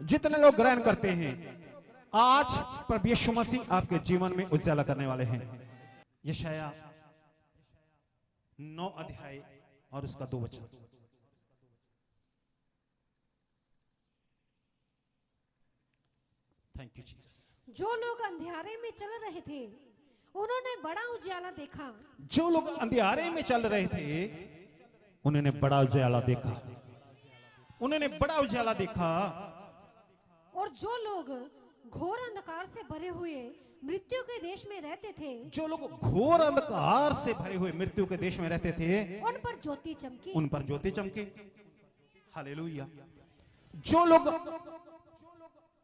जितने लोग ग्रहण करते हैं आज प्रभु यीशु मसीह आपके जीवन में उजाला करने वाले हैं। यशाया नौ अध्याय और उसका दो वचन। थैंक यू जीसस जो लोग अंधेरे में चल रहे थे उन्होंने बड़ा उजाला देखा। जो लोग अंधियारे में चल रहे थे उन्होंने बड़ा उजाला देखा। उन्होंने बड़ा उजाला देखा। और जो लोग घोर अंधकार से भरे हुए मृत्यु के देश में रहते थे जो लोग घोर अंधकार से भरे हुए मृत्यु के देश में रहते थे उन पर ज्योति चमकी। उन पर ज्योति चमकी। हालेलुया। जो लोग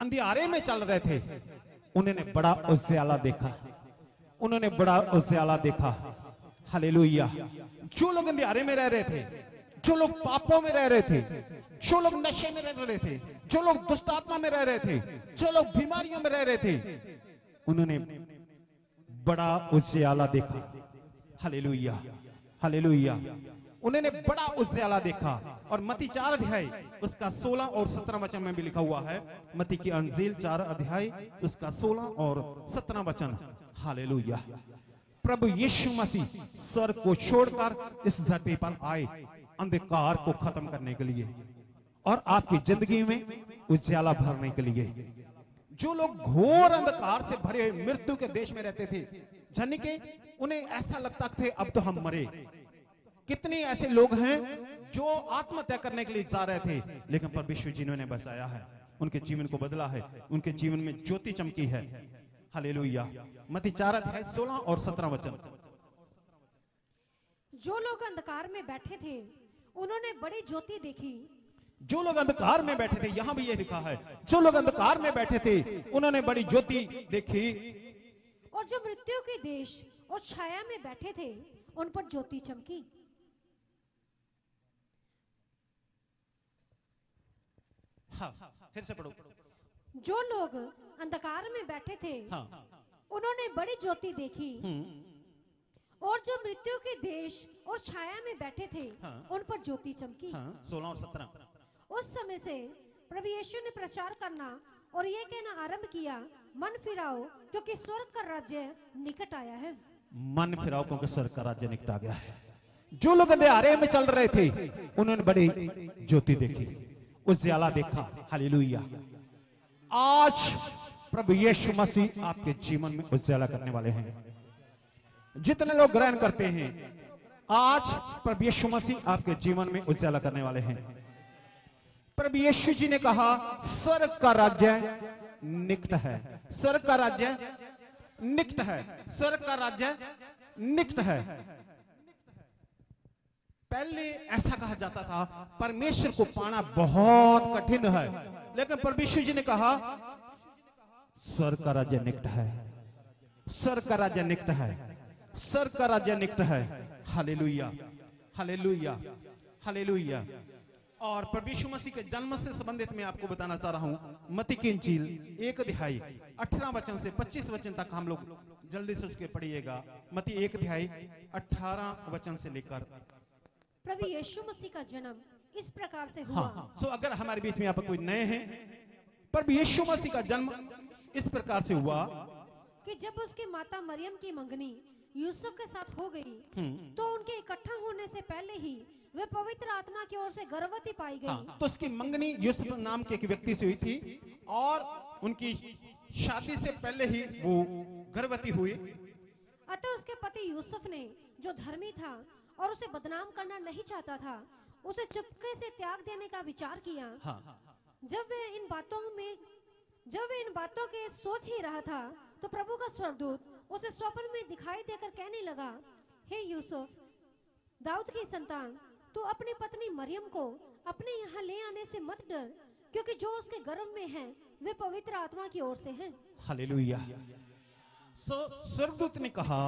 अंधियारे में चल रहे थे उन्होंने बड़ा उज्याला देखा। उन्होंने बड़ा उज्याला देखा। हालेलुया। जो लोग अंधियारे में रह रहे थे जो लोग पापों में रह रहे थे जो लोग नशे में रह रहे थे जो लोग दुष्टात्मा में रह रहे थे, जो लोग बीमारियों में रह रहे थे, उन्होंने बड़ा उजाला देखा। Hallelujah hallelujah. उन्होंने बड़ा उजाला देखा और मती चार अध्याय, उसका 16 और 17 वचन में भी लिखा हुआ है। मती की अंजील चार अध्याय, उसका 16 और 17 वचन। हालेलुया। प्रभु यीशु मसीह सर को छोड़कर इस धरती पर आए, अंधकार को खत्म करने के लिए। और आपकी ज़िंदगी में उजाला भरने के लिए। जो लोग घोर अंधकार से भरे हुए मृत्यु के देश में रहते थे जन के उन्हें ऐसा लगता थे अब तो हम मरे। कितने ऐसे लोग हैं जो आत्महत्या करने के लिए जा रहे थे लेकिन परमेश्वर जी ने बचाया है। उनके जीवन को बदला है। उनके जीवन में ज्योति चमकी है। हालेलुया। मती चार अध्याय सोलह और सत्रह वचन। जो लोग अंधकार में बैठे थे उन्होंने बड़ी ज्योति देखी। जो लोग अंधकार में बैठे थे यहाँ भी ये लिखा है। जो लोग अंधकार में बैठे थे उन्होंने बड़ी ज्योति देखी। और जो मृत्यु के देश और छाया में बैठे थे उन पर ज्योति चमकी। हाँ फिर से पढ़ो। जो लोग अंधकार में बैठे थे हाँ। उन्होंने बड़ी ज्योति देखी। हम्म, और जो मृत्यु के देश और छाया में बैठे थे हाँ। उन पर ज्योति चमकी। हाँ सोलह और सत्रह। उस समय से प्रभु यीशु ने प्रचार करना और ये कहना आरंभ किया, मन फिराओ, क्योंकि स्वर्ग का राज्य निकट आया है. मन फिराओ, क्योंकि स्वर्ग का राज्य निकट आ गया है। जो लोग अंधेरे में चल रहे थे, उन्होंने बड़ी ज्योति देखी उजाला देखा। हालेलुया। आज प्रभु यीशु मसीह आपके जीवन में उजाला करने वाले हैं। जितने लोग ग्रहण करते हैं, आज प्रभु यीशु मसीह आपके जीवन में उजाला करने वाले हैं। प्रभु यीशु जी ने कहा, स्वर्ग का राज्य निकट है। स्वर्ग का राज्य निकट है। स्वर्ग का राज्य निकट है। पहले ऐसा कहा जाता था, परमेश्वर को पाना बहुत कठिन है। लेकिन परमेश्वर जी ने कहा, स्वर्ग का राज्य निकट है। स्वर्ग का राज्य निकट है। स्वर्ग का राज्य निकट है। हालेलुया। हालेलुया। हालेलुया। और प्रभु मसीह के जन्म से संबंधित मैं आपको बताना चाह रहा हूँ मती की इंजील एक अध्याय अठारह वचन से 25 वचन तक हम लोग जल्दी से उसके पढ़िएगा। मती एक अध्याय अठारह वचन से लेकर। प्रभु यीशु मसीह का जन्म इस प्रकार से हुआ। हाँ सो अगर हमारे बीच में यहाँ पर कोई नए हैं प्रभु यीशु मसीह का जन्म इस प्रकार से हुआ। कि जब उसकी माता मरियम की मंगनी यूसुफ के साथ हो गई तो उनके इकट्ठा होने से पहले ही वे पवित्र आत्मा की ओर से गर्भवती पाई गई। हाँ, तो उसकी मंगनी यूसुफ नाम के एक व्यक्ति से हुई थी और उनकी शादी से पहले ही वो गर्भवती हुई। अतः उसके पति यूसुफ ने जो धर्मी था और उसे बदनाम करना नहीं चाहता था उसे चुपके से त्याग देने का विचार किया। हाँ। जब वे इन बातों में जब वे इन बातों के सोच ही रहा था तो प्रभु का स्वर्गदूत उसे स्वप्न में दिखाई देकर कहने लगा हे यूसुफ दाऊद की संतान तू अपनी पत्नी मरियम को अपने यहाँ ले आने से मत डर, क्योंकि जो उसके गर्भ में है, वे पवित्र आत्मा की ओर से हैं। हालेलुया। सो स्वर्गदूत ने कहा,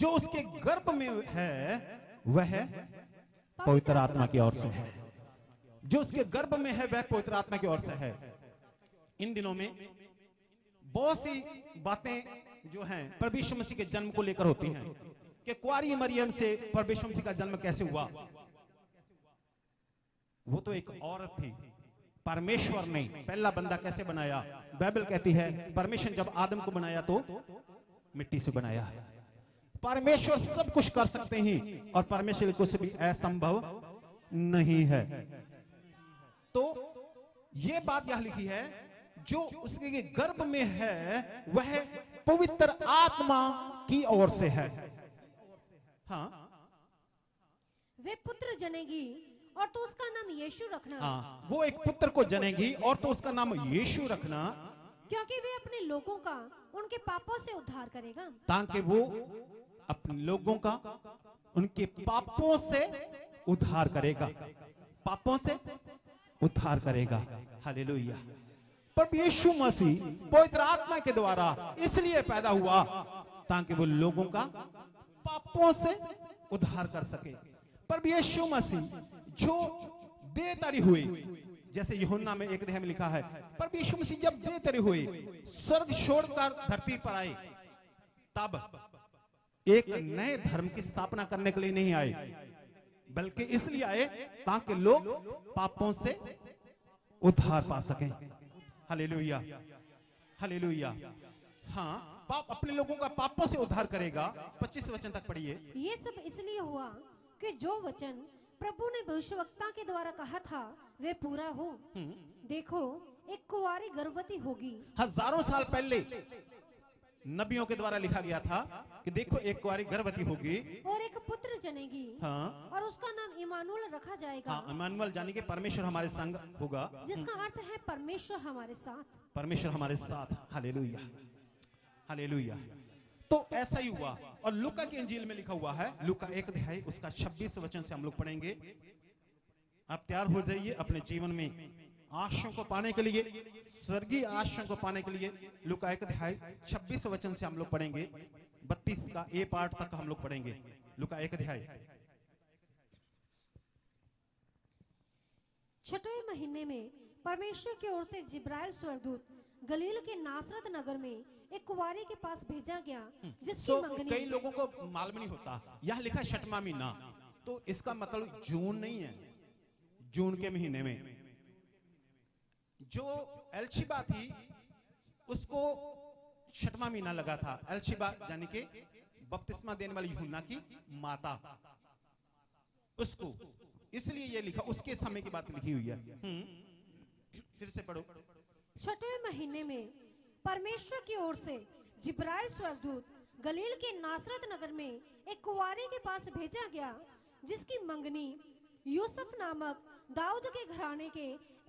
जो उसके गर्भ में है, वह पवित्र आत्मा की ओर से है। जो उसके गर्भ में है, वह पवित्र आत्मा की ओर से है। इन दिनों में बहुत सी बातें जो हैं परमेश्वर मसीह के जन्म को लेकर होती हैं, कि कुआरी मरियम से परमेश्वर मसीह का जन्म कैसे हुआ? वो तो एक औरत थी। परमेश्वर ने पहला बंदा कैसे बनाया? बाइबल कहती है, परमेश्वर जब आदम को बनाया तो मिट्टी से बनाया। परमेश्वर सब कुछ कर सकते हैं और परमेश्वर कुछ भी असंभव नहीं है। तो ये बात यह लिखी है, जो उसके गर्भ में है, वह पवित्र आत्मा की ओर से है। हाँ। वे पुत्र जनेगी और तो उसका नाम यीशु रखना। हाँ वो एक पुत्र को जनेगी और तो उसका नाम यीशु रखना। क्योंकि वे अपने लोगों का उनके पापों से उद्धार करेगा। ताकि वो अपने लोगों का उनके पापों से उद्धार करेगा। पापों से उद्धार करेगा। हालेलुया। पर यीशु मसीह पवित्र आत्मा के द्वारा इसलिए पैदा हुआ ताकि वो लोगों का पापों से उद्धार कर सके। पर यीशु मसीह जो बेतरी हुए जैसे यूहन्ना में एक अध्याय में लिखा है, पर यीशु मसीह जब बेतरी हुए स्वर्ग छोड़कर धरती पर आए तब एक नए धर्म की स्थापना करने के लिए नहीं आए, बल्कि इसलिए आए ताकि लोग पापों से उद्धार पा सकें। हालेलुया। हालेलुया। हाँ पाप अपने लोगों का पापों से उद्धार करेगा। 25 वचन तक पढ़िए। ये सब इसलिए हुआ कि जो वचन प्रभु ने भविष्यवक्ता के द्वारा कहा था वे पूरा हो। देखो एक कुंवारी गर्भवती होगी। हज़ारों साल पहले नबियों के द्वारा लिखा गया था कि देखो एक कुआरी गर्भवती होगी। और एक पुत्र जनेगी। हाँ। और उसका नाम इमानुअल रखा जाएगा। हाँ इमानुअल जानी के परमेश्वर हमारे संग होगा। जिसका अर्थ है परमेश्वर हमारे साथ। परमेश्वर हमारे साथ। हालेलुया। हालेलुया। तो ऐसा ही हुआ। और लुका की इंजील में लिखा हुआ है लुका एक अध्याय उसका 26 वचन से हम लोग पढ़ेंगे। आप तैयार हो जाइए अपने जीवन में आशयों को पाने के लिए स्वर्गीय आशयों को पाने के लिए लुका एक अध्याय 26 वचन से हम लोग पढ़ेंगे। 32 का ए पार्ट तक हम लोग पढ़ेंगे। लुका एक अध्याय। छठवें महीने में परमेश्वर की ओर से जिब्राइल स्वर्गदूत गलील के नासरत नगर में एक कुंवारी के पास भेजा गया जिसकी सो मंगनी कई लोगों को मालूम नहीं होता यह लिखा छठवा महीना। तो इसका मतलब जून नहीं है जून के महीने में। जो एलशिबा थी उसको छठवा महीना लगा था। एलशिबा यानी कि बपतिस्मा देने वाली यूहन्ना की माता। उसको इसलिए ये लिखा उसके समय की बात लिखी हुई है। हम्म, फिर से पढ़ो। छठवें महीने में परमेश्वर की ओर से जिब्राइल स्वर्गदूत गलील के नासरत नगर में एक कुंवारी के पास भेजा गया, जिसकी मंगनी यूसुफ नामक दाऊद के घराने के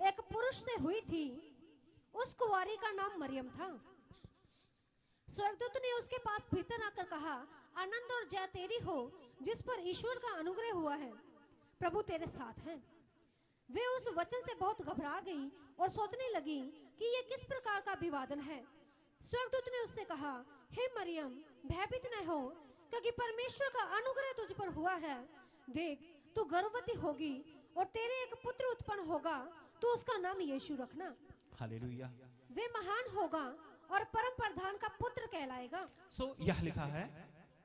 एक पुरुष से हुई थी। उस कुंवारी का नाम मरियम था। स्वर्गदूत ने उसके पास भीतर आकर कहा, आनंद और जय तेरी हो, जिस पर ईश्वर का अनुग्रह हुआ है। प्रभु तेरे साथ हैं। वे उस वचन से बहुत घबरा गई और सोचने लगी कि ये किस प्रकार का अभिवादन है? स्वर्गदूत ने उससे कहा हे मरियम भयभीत न हो क्योंकि परमेश्वर का अनुग्रह तुझ पर हुआ है। देख तू गर्भवती होगी और तेरे एक पुत्र उत्पन्न होगा तो उसका नाम यीशु रखना। हालेलुया। वे महान होगा और परम प्रधान का पुत्र कहलाएगा। सो so, यह लिखा है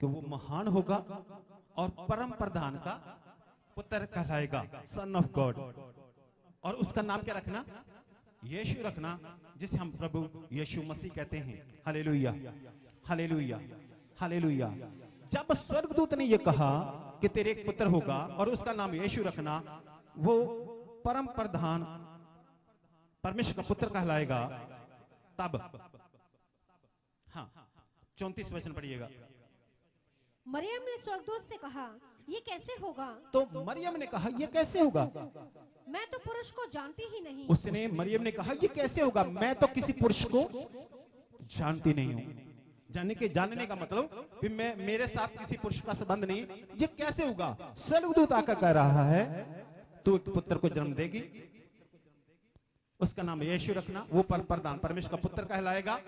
कि वो महान होगा और परम प्रधान का पुत्र कहलाएगा सन ऑफ़ गॉड और उसका नाम क्या रखना? यीशु रखना, जिसे हम प्रभु यीशु मसीह कहते हैं। हालेलुया। हालेलुया। हालेलुया। जब स्वर्गदूत ने यह कहा कि तेरे एक पुत्र होगा और उसका नाम यीशु रखना, वो परम प्रधान, परमेश्वर का पुत्र कहलाएगा। तब। हाँ। चौंतीस वचन पढ़िएगा। मरियम ने स्वर्गदूत से कहा ये कैसे होगा? तो मरियम ने कहा ये कैसे होगा? मैं तो पुरुष को जानती ही नहीं। उसने मरियम ने कहा ये कैसे होगा? मैं तो किसी पुरुष को जानती नहीं हूँ। जानने के जानने का मतलब कि मैं मेरे साथ किसी पुरुष का संबंध नहीं। ये कैसे होगा? स्वर्गदूत आकर कह रहा है तू एक पुत्र को जन्म देगी। उसका नाम यीशु रखना। वो पर प्रधान परमेश्वर का पुत्र कहलाएगा।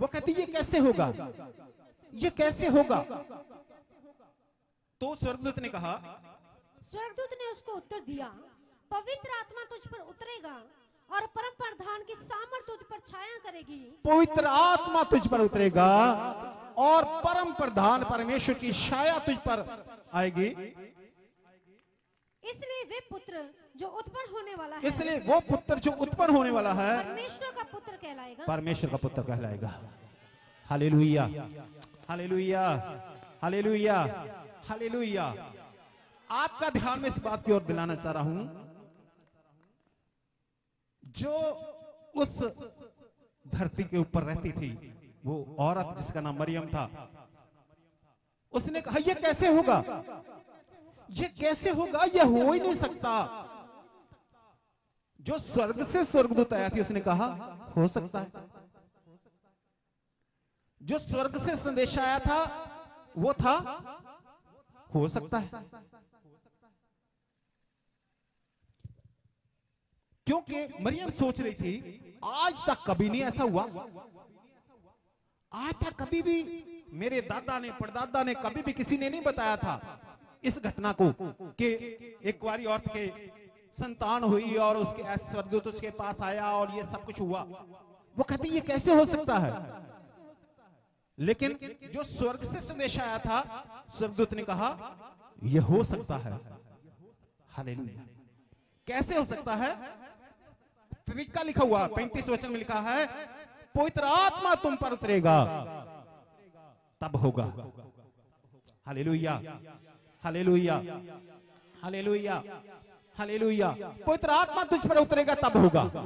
वो कहती ये कैसे होगा? ये कैसे होगा? तो स्वर्गदूत ने कहा स्वर्गदूत ने उसको उत्तर दिया पवित्र आत्मा तुझ पर उतरेगा और परम प्रधान की सामर्थ तुझ पर छाया करेगी। पवित्र आत्मा तुझ पर उतरेगा और परम प्रधान परमेश्वर की छाया तुझ पर आएगी। इसलिए इसलिए वे पुत्र जो उत्पन्न होने वाला है इसलिए वो पुत्र जो उत्पन्न होने वाला है परमेश्वर का पुत्र कहलाएगा। परमेश्वर का पुत्र कहलाएगा। हालेलुया। हालेलुया। हालेलुया। हालेलुया। आपका ध्यान में इस बात की ओर दिलाना चाह रहा हूँ, जो उस धरती के ऊपर रहती थी, वो औरत जिसका नाम मरियम था, उसने कहा, ये कैसे होगा? ये कैसे होगा? ये हो ही नहीं सकता। जो स्वर्ग से स्वर्गदूत आया थी, उसने कहा, हो सकता है। जो स्वर्ग से संदेश आया था, वो था हो सकता है। क्योंकि मरियम सोच रही थी, आज तक कभी नहीं ऐसा हुआ। आज तक कभी भी मेरे दादा ने, परदादा ने कभी भी किसी ने नहीं बताया था इस घटना को कि एक कुआरी औरत के संतान हुई और उसके स्वर्गदूत उसके पास आया और ये सब कुछ हुआ। वो कहती ये कैसे हो सकता है? लेकिन जो स्वर्ग से संदेश आया था, स्वर्गदूत ने कहा, यह हो सकता है। कैसे हो सकता है? तरीका लिखा हुआ, पैंतीस वचन में लिखा है, पवित्र आत्मा तुम पर उतरेगा, तब होगा। हालेलुया। हालेलुया। हालेलुया। हालेलुया। पवित्र आत्मा तुझ पर उतरेगा, तब होगा। हले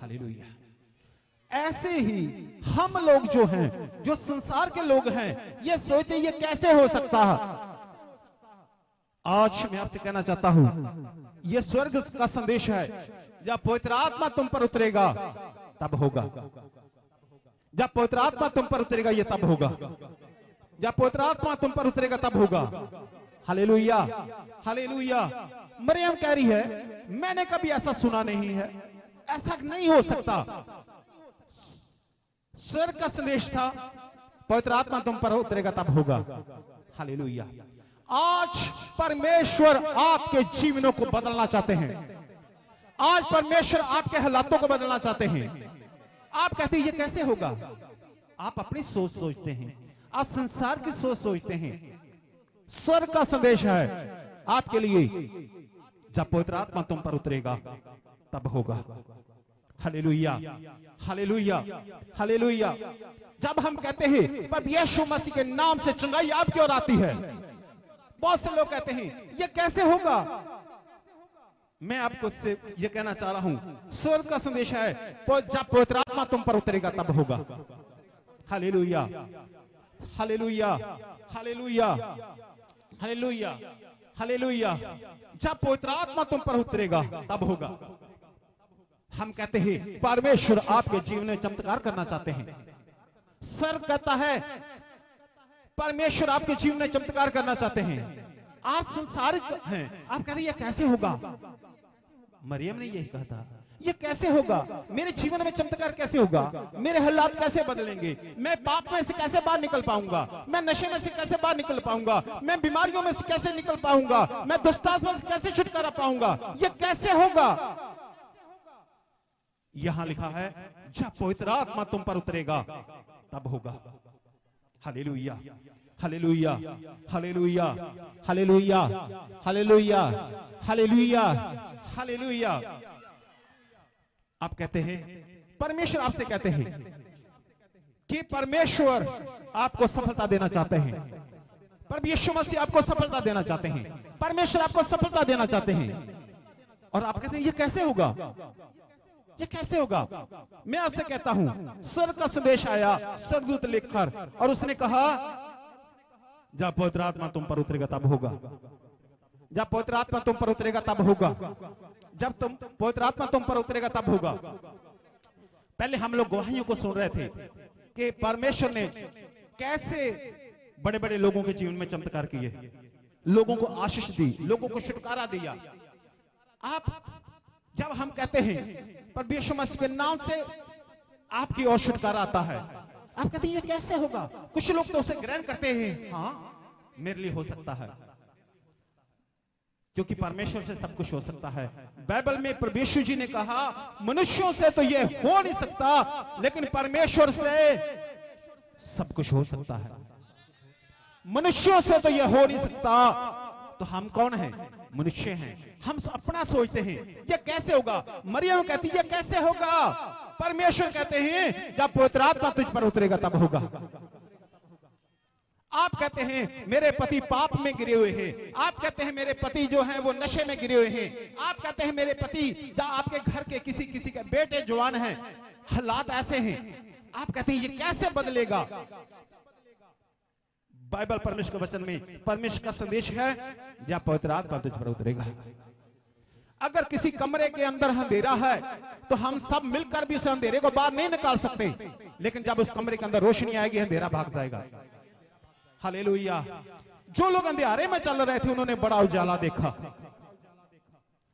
हालेलुया। ऐसे ही हम लोग जो हैं, जो संसार के लोग हैं, ये सोचते ये कैसे हो सकता है? आज मैं आपसे कहना चाहता हूँ, ये स्वर्ग का संदेश है, जब पवित्र आत्मा तुम पर उतरेगा, तब होगा। जब पवित्र आत्मा तुम पर उतरेगा, ये तब होगा। जब पवित्र आत्मा तुम पर उतरेगा, तब होगा। हले हालेलुया हालेलुया। मरियम कह रही है, मैंने कभी ऐसा सुना नहीं है, ऐसा नहीं हो सकता। स्वर्ग का संदेश था, पवित्र आत्मा तुम पर उतरेगा तब होगा। हालेलुया। आज परमेश्वर आपके जीवनों को बदलना चाहते हैं। आज परमेश्वर आपके हालातों को बदलना चाहते हैं। आप कहते हैं, ये कैसे होगा? आप अपनी सोच सोचते हैं। आप संसार की सोच सोचते हैं। स्वर्ग का संदेश है, आपके लिए, जब पवित्र आत्मा तुम पर उतरेगा, तब होगा। हालेलुया हालेलुया हालेलुया जब हम कहते हैं पर यीशु मसीह के नाम से चंगाई आपकी ओर आती है? बहुत से लोग कहते हैं, ये कैसे होगा? मैं आपको से ये कहना चाह रहा हूँ, स्वर्ग का संदेश है जब पवित्र आत्मा तुम पर उतरेगा, तब होगा। Hallelujah hallelujah hallelujah hallelujah hallelujah जब पवित्र आत्मा तुम पर उतरेगा, तब होगा। हम कहते हैं, परमेश्वर आपके जीवन में चमत्कार करना चाहते हैं। सर कहता है, परमेश्वर आपके जीवन में चमत्कार करना चाहते हैं। आप संसारिक हैं। आप कहते हैं ये कैसे होगा? मरियम ने यही कहा था ये कैसे होगा? मेरे जीवन में चमत्कार कैसे होगा? मेरे हालात कैसे बदलेंगे? मैं पाप में से कैसे बाहर निकल पाऊँगा? मैं नशे में से कैसे बाहर निकल पाऊँगा? मैं बीमारियों में से कैसे निकल पाऊँगा? मैं दुष्टात्मा से कैसे छुटकारा पाऊँगा? ये कैसे होगा? यहाँ लिखा है, जब पवित्र आत्मा तुम पर उतरेगा, तब होगा। Hallelujah hallelujah hallelujah hallelujah hallelujah hallelujah hallelujah hallelujah hallelujah. आप कहते हैं, परमेश्वर आपसे कहते हैं कि परमेश्वर आपको सफलता देना चाहते हैं। पर यीशु मसीह आपको सफलता देना चाहते हैं। परमेश्वर आपको सफलता देना चाहते हैं। और आप कहते हैं, ये कैसे होगा? ये कैसे होगा? मैं आपसे कहता हूँ, स्वर्ग का संदेश आया, स्वर्गदूत लिखकर, और उसने कहा, जब पवित्र आत्मा तुम पर उतरेगा, तब होगा। जब पवित्र आत्मा तुम पर उतरेगा, तब होगा। जब तुम, पवित्र आत्मा तुम पर उतरेगा, तब होगा। पहले हम लोग गवाहियों को सुन रहे थे कि परमेश्वर ने कैसे बड़े बड़े लोगों के जीवन में चमत्कार किए। लोगों को आशीष दी, लोगों को छुटकारा दिया। आप जब हम कहते हैं पर मसीह के नाम से आपकी ओर छुटकारा आता है। आप कहते हैं, ये कैसे होगा? कुछ लोग तो उसे ग्रहण करते हैं हाँ मेरे लिए हो सकता है। क्योंकि परमेश्वर से सब कुछ हो सकता है। बाइबल में परमेश्वर जी ने कहा, मनुष्यों से तो ये हो नहीं सकता, लेकिन परमेश्वर से सब कुछ हो सकता है। मनुष्यों से तो यह हो नहीं सकता तो हम कौन हैं? मनुष्य हैं। हम अपना सोचते हैं ये कैसे होगा? मरियम कहती ये कैसे होगा? परमेश्वर कहते हैं, जब पवित्र आत्मा तुझ पर उतरेगा, तब होगा। आप कहते हैं, मेरे पति पाप में गिरे हुए हैं। आप कहते हैं, मेरे पति जो हैं, वो नशे में गिरे हुए हैं। आप कहते हैं, मेरे पति या आपके घर के किसी किसी के बेटे, जवान हैं। हालात ऐसे हैं। आप कहते हैं, ये कैसे बदलेगा? बाइबल परमेश्वर के वचन में परमेश्वर का संदेश है, या पवित्र आत्मा तुझ पर उतरेगा। अगर किसी कमरे के अंदर अंधेरा है तो हम सब मिलकर भी उस अंधेरे को बाहर नहीं निकाल सकते। लेकिन जब उस कमरे के अंदर रोशनी आएगी, अंधेरा भाग जाएगा। हालेलुया। जो लोग अंधेरे में चल रहे थे, उन्होंने बड़ा उजाला देखा।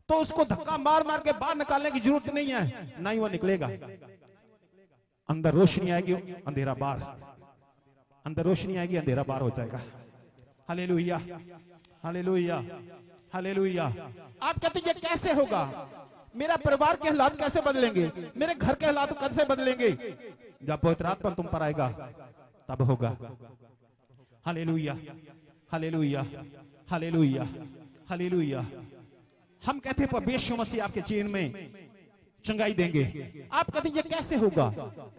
तो उसको धक्का मार मार के बाहर निकालने की ज़रूरत नहीं है, ना ही वो निकलेगा। अंदर रोशनी आएगी, अंधेरा बाहर। अंदर रोशनी आएगी, अंधेरा बाहर हो जाएगा। हालेलुया। हालेलुया। हालेलुया। आप कहते ये कैसे होगा? मेरा परिवार के हालात कैसे बदलेंगे? मेरे घर के हालात कैसे बदलेंगे? जब पवित्र आत्मा तुम पर आएगा, तब होगा। हालेलुया। हालेलुया। हालेलुया। हालेलुया। हम कहते हैं परमेश्वर मसीह आपके चीन में चंगाई देंगे। आप कहते ये कैसे होगा?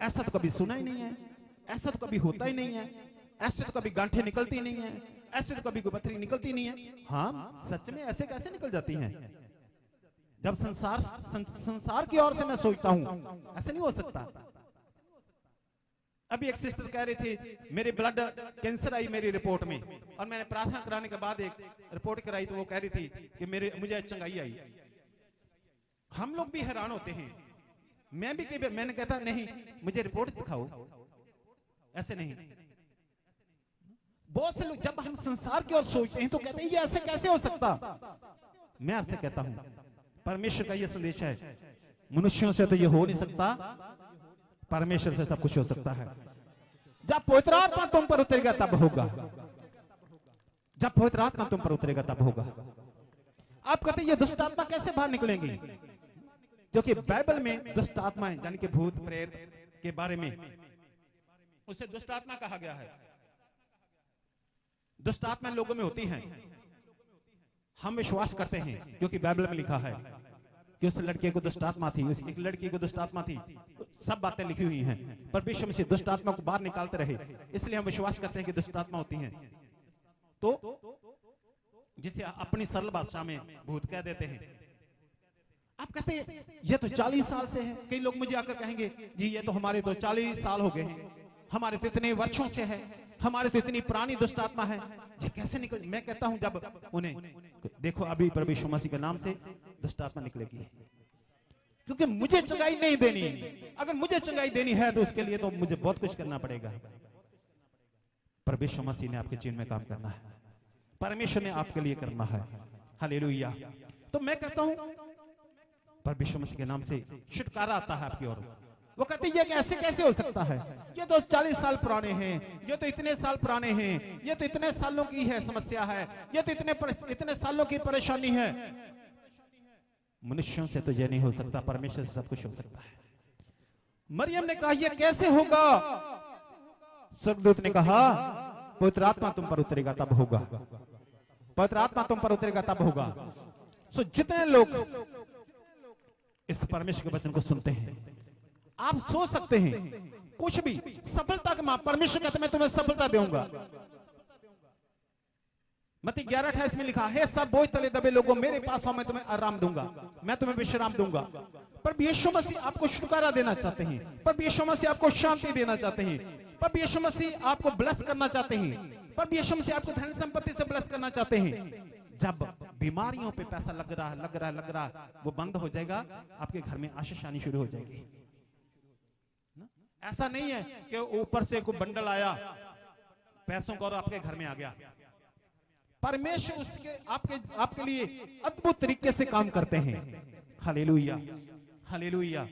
ऐसा तो कभी सुना ही नहीं है। ऐसा तो कभी होता ही नहीं है। ऐसे तो कभी गांठे निकलती नहीं है। ऐसे तो कभी कोई निकलती नहीं है। हाँ सच में ऐसे कैसे निकल जाती हैं? जब संसार संसार की ओर से मैं सोचता हूँ, ऐसे नहीं हो सकता। अभी एक सिस्टर कह रही थी, मेरी ब्लड कैंसर आई मेरी रिपोर्ट में। और मैंने प्रार्थना कराने के बाद एक रिपोर्ट कराई तो वो कह रही थी कि मेरे, मुझे चंगाई आई। हम लोग भी हैरान होते हैं। मैं भी कई बार, मैंने कहता, नहीं, मुझे रिपोर्ट दिखाओ। ऐसे नहीं। बहुत से लोग जब हम संसार की ओर सोचते हैं तो कहते हैं, ये ऐसे कैसे हो सकता? मैं आपसे कहता हूँ, परमेश्वर का ये संदेश है, मनुष्यों से तो ये हो नहीं सकता, परमेश्वर से सब कुछ हो सकता है। जब पवित्र आत्मा तुम पर उतरेगा, तब होगा। जब पवित्र आत्मा तुम पर उतरेगा, तब होगा। आप कहते हैं, ये दुष्ट आत्मा कैसे बाहर निकलेंगी? क्योंकि बाइबल में दुष्ट आत्माएँ यानी कि भूत, प्रेत के बारे में। उसे दुष्ट आत्मा कहा गया है। दुष्ट आत्मा लोगों में होती है। हम विश्वास करते हैं, क्योंकि बाइबल में लिखा है कि उस लड़के को दुष्ट आत्मा थी, उस एक लड़की को दुष्ट आत्मा थी। सब बातें लिखी हुई हैं। पर विश्व में से दुष्ट आत्मा को बाहर निकालते रहे, इसलिए हम विश्वास करते हैं कि दुष्ट आत्मा होती है। तो जिसे अपनी सरल भाषा में भूत कह देते हैं। आप कहते हैं, ये तो 40 साल से है। कई लोग मुझे आकर कहेंगे, जी, ये तो हमारे तो 40 साल हो गए हैं। हमारे तो इतने वर्षों से है, हमारे तो इतनी पुरानी दुष्ट आत्मा है। ये कैसे निकल, मैं कहता हूँ जब उन्हें, देखो अभी प्रभु मसीह के नाम से दुष्ट आत्मा निकलेगी। क्योंकि मुझे चंगाई नहीं देनी, अगर मुझे चंगाई देनी है तो उसके लिए तो मुझे बहुत कुछ करना पड़ेगा। परमेश्वर मसीह ने आपके जीवन में काम करना है। परमेश्वर ने आपके लिए करना है। हालेलुया। तो मैं कहता हूँ परमेश्वर मसीह के नाम से छुटकारा आता है आपकी ओर। वो कहते हैं कि ऐसे कैसे हो सकता है? ये तो 40 साल पुराने हैं, ये तो इतने साल पुराने हैं, ये तो इतने सालों की है समस्या है, ये तो इतने इतने सालों की परेशानी है। मनुष्यों से तो ये नहीं हो सकता, परमेश्वर से सब कुछ हो सकता है। मरियम ने कहा यह कैसे होगा? स्वर्गदूत ने कहा, पवित्र आत्मा तुम पर उतरेगा, तब होगा। पवित्र आत्मा तुम पर उतरेगा, तब होगा। सो जितने लोग इस परमेश्वर के वचन को सुनते हैं आप सोच सकते हैं। कुछ भी। सफलता के माँ परमेश्वर कहते मैं तुम्हें सफलता दूँगा मती ग्यारह अठाईस में लिखा, है सब बोझ तले दबे लोगों, मेरे पास आओ, मैं तुम्हें आराम दूँगा। मैं तुम्हें विश्राम दूँगा। पर यीशु मसीह आपको छुटकारा देना चाहते हैं। पर यीशु मसीह आपको शांति देना चाहते हैं। पर यीशु मसीह आपको ब्लस करना चाहते हैं। पर यीशु मसीह आपको धन संपत्ति से ब्लस करना चाहते हैं। जब बीमारियों पे पैसा लग रहा लग रहा लग रहा, वो बंद हो जाएगा, आपके घर में आशीष आनी शुरू हो जाएगी। ऐसा नहीं है कि ऊपर से कोई बंडल आया, पैसों का और आपके घर में आ गया। परमेश्वर उसके, आपके आपके लिए अद्भुत तरीके से काम करते हैं। Hallelujah hallelujah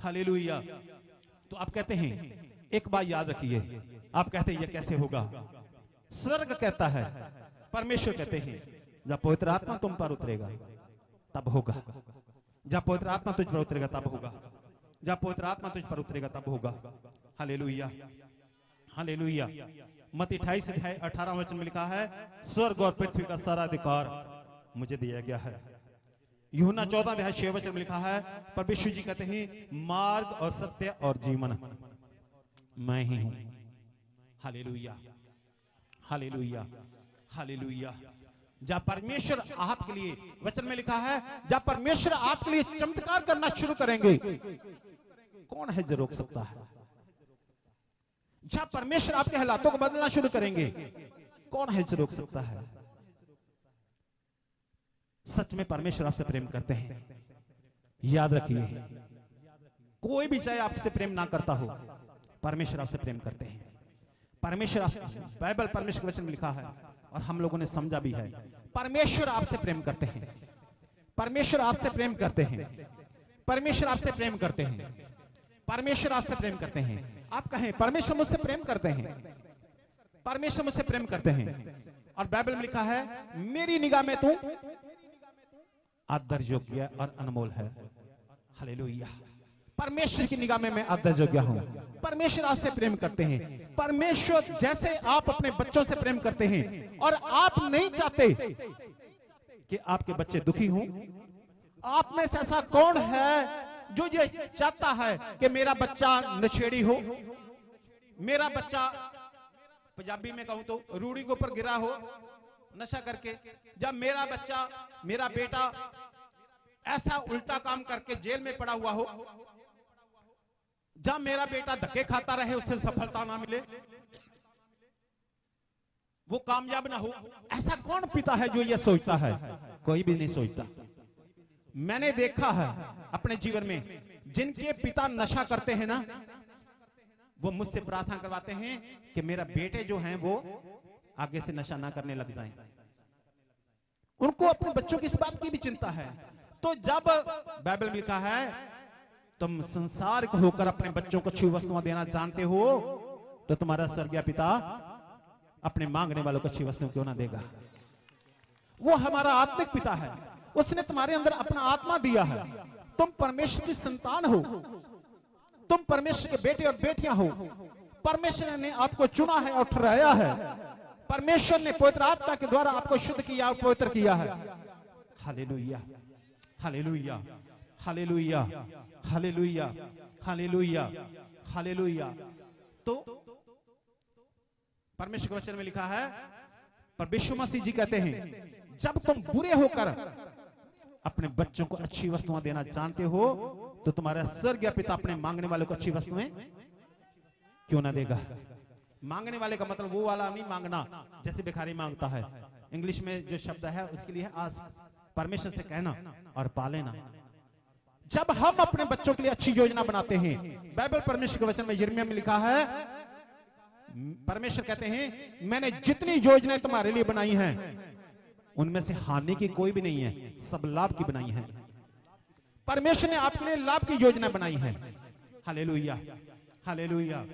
hallelujah. तो आप कहते हैं, एक बात याद रखिए। आप कहते हैं ये कैसे होगा? स्वर्ग कहता है, परमेश्वर कहते हैं, जब पवित्र आत्मा तुम पर उतरेगा, तब होगा। जब पवित्र आत्मा तुझ पर उतरेगा, तब होगा। जब पवित्र आत्मा तुझ पर उतरेगा तब होगा। हालेलुया। हालेलुया। मती अठाईस अध्याय अठारह वचन में लिखा है स्वर्ग और पृथ्वी का सारा अधिकार मुझे दिया गया है। यूहन्ना चौदह अध्याय छह वचन में लिखा है पर विश्व जी कहते हैं मार्ग और सत्य और जीवन। मैं ही हूँ। हालेलुया। हालेलुया। हालेलुया। जब परमेश्वर आपके लिए वचन में लिखा है जब परमेश्वर आपके लिए चमत्कार करना शुरू करेंगे। कौन है जो रोक सकता है? जब परमेश्वर आपके हालातों को बदलना शुरू करेंगे, कौन है जो रोक सकता है? सच में परमेश्वर आपसे प्रेम करते हैं। याद रखिए, कोई भी चाहे आपसे प्रेम ना करता हो, परमेश्वर आपसे प्रेम करते हैं। परमेश्वर बाइबल परमेश्वर वचन में लिखा है और हम लोगों ने समझा भी है। परमेश्वर आपसे प्रेम करते हैं। परमेश्वर आपसे प्रेम करते हैं। परमेश्वर आपसे प्रेम करते हैं। परमेश्वर आपसे प्रेम करते हैं। आप कहें, परमेश्वर मुझसे प्रेम करते हैं। परमेश्वर मुझसे प्रेम करते हैं। और बाइबल में लिखा है, मेरी निगाह में तू आदर योग्य और अनमोल है। हालेलुया। परमेश्वर की निगाह में मैं आदर योग्य हूँ। परमेश्वर आपसे प्रेम करते हैं। परमेश्वर जैसे आप अपने बच्चों से प्रेम करते हैं और आप नहीं चाहते कि आपके बच्चे दुखी हों, आप में से ऐसा कौन है जो ये चाहता है कि मेरा बच्चा नछेड़ी हो? मेरा बच्चा पंजाबी में कहूँ तो रूढ़ी के ऊपर गिरा हो, नशा करके। जब मेरा बच्चा, मेरा बेटा ऐसा उल्टा काम करके जेल में पड़ा हुआ हो जब मेरा बेटा धक्के खाता रहे उसे सफलता ना मिले। वो कामयाब ना हो। ऐसा कौन पिता है जो ये सोचता है? कोई भी नहीं सोचता। मैंने देखा है अपने जीवन में, जिनके पिता नशा करते हैं ना, वो मुझसे प्रार्थना करवाते हैं कि मेरा बेटे जो हैं, वो आगे से नशा ना करने लग जाएँ। उनको अपने बच्चों की इस बात की भी चिंता है। तो जब बाइबल में लिखा है तुम संसार को होकर अपने बच्चों को अच्छी वस्तुएँ देना जानते हो तो तुम्हारा स्वर्गीय पिता अपने मांगने वालों को अच्छी वस्तुएँ क्यों ना देगा? वो हमारा आत्मिक पिता है। उसने तुम्हारे अंदर अपना आत्मा दिया है। तुम परमेश्वर की संतान हो। तुम परमेश्वर के बेटे और बेटियाँ हो। परमेश्वर ने आपको चुना है और ठहराया है। परमेश्वर ने पवित्र आत्मा के द्वारा आपको शुद्ध किया और पवित्र किया है। Hallelujah. Hallelujah. Hallelujah hallelujah hallelujah hallelujah तो परमेश्वर के वचन में लिखा है, पर विश्व मसीह जी कहते हैं, जब तुम बुरे होकर अपने बच्चों को अच्छी वस्तुएँ देना जानते हो तो तुम्हारा स्वर्गीय पिता अपने मांगने वाले को अच्छी वस्तुएँ क्यों ना देगा? मांगने वाले का मतलब वो वाला नहीं मांगना, जैसे भिखारी माँगता है। इंग्लिश में जो शब्द है, उसके लिए आज परमेश्वर से कहना और पालेना। जब हम अपने बच्चों के लिए अच्छी योजना बनाते हैं, बाइबल परमेश्वर के वचन में यिर्मयाह में लिखा है, परमेश्वर कहते हैं, मैंने जितनी योजनाएँ तुम्हारे लिए बनाई हैं, उनमें से हानि की कोई भी नहीं है, सब लाभ की बनाई है। परमेश्वर ने आपके लिए लाभ की योजना बनाई है। Hallelujah hallelujah.